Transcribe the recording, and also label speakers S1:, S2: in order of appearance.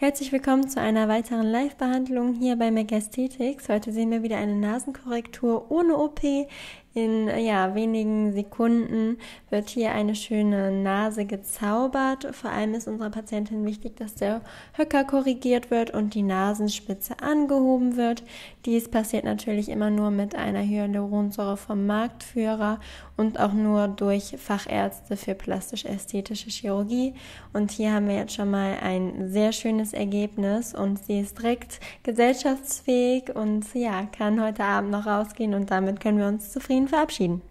S1: Herzlich willkommen zu einer weiteren Live-Behandlung hier bei Megasthetics. Heute sehen wir wieder eine Nasenkorrektur ohne OP. In ja, wenigen Sekunden wird hier eine schöne Nase gezaubert. Vor allem ist unserer Patientin wichtig, dass der Höcker korrigiert wird und die Nasenspitze angehoben wird. Dies passiert natürlich immer nur mit einer Hyaluronsäure vom Marktführer und auch nur durch Fachärzte für plastisch-ästhetische Chirurgie. Und hier haben wir jetzt schon mal ein sehr schönes Ergebnis und sie ist direkt gesellschaftsfähig und ja, kann heute Abend noch rausgehen und damit können wir uns zufrieden verabschieden.